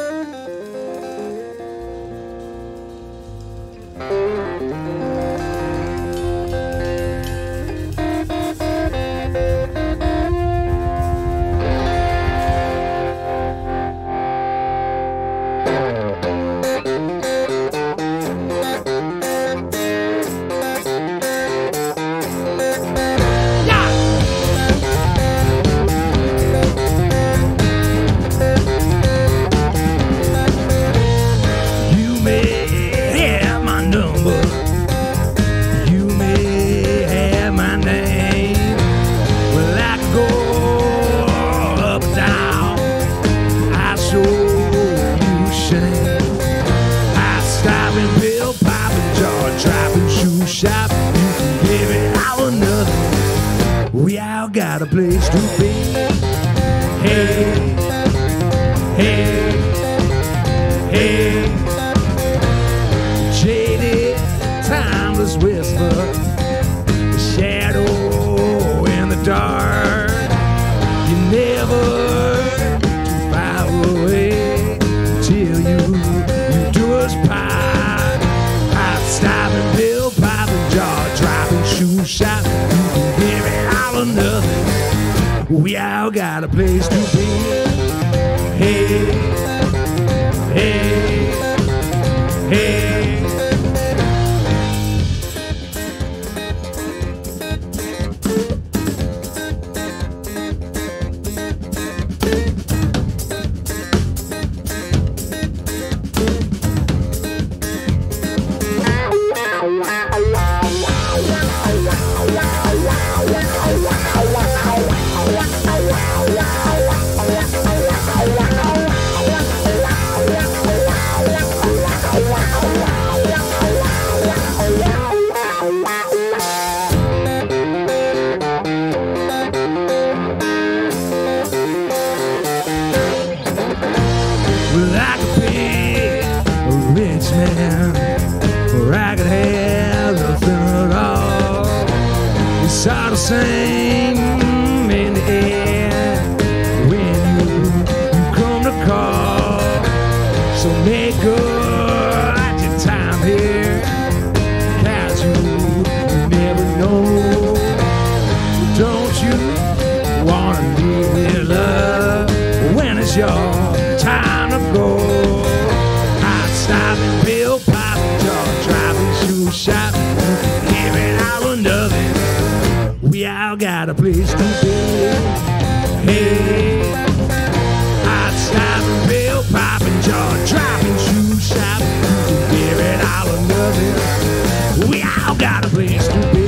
You place to be. Hey, hey, hey We all got a place to be. Hey, hey, hey. A rich man, or I could have nothing at all. It's all the same in the end when you, you come to call. So make good at your time here, cause you, you never know. Don't you wanna leave with love when it's your stop pop jaw driving shoe shop, give it all or nothing. We all got a place to be. Hey, hot stop bill pop and jaw driving shoe shop, give it all or nothing. We all got a place to be.